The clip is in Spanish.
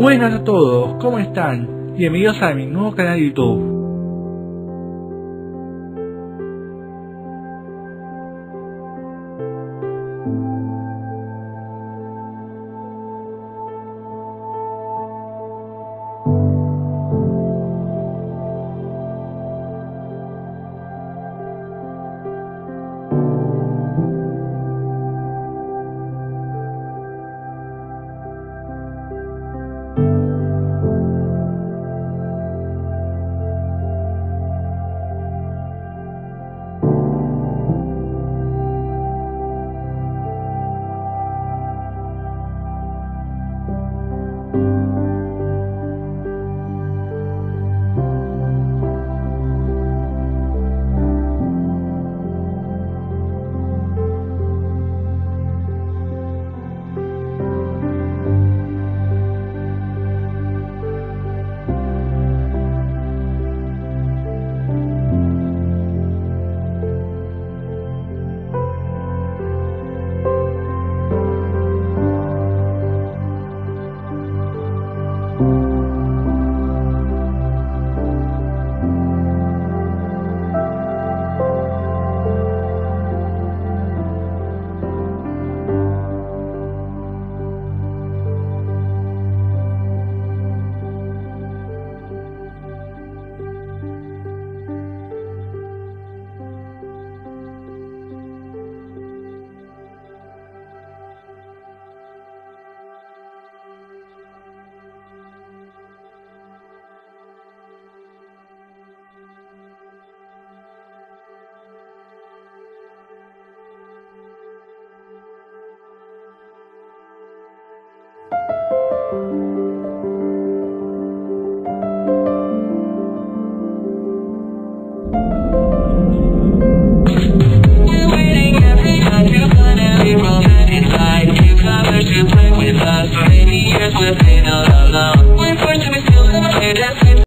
Buenas a todos, ¿cómo están? Bienvenidos a mi nuevo canal de YouTube. Yeah.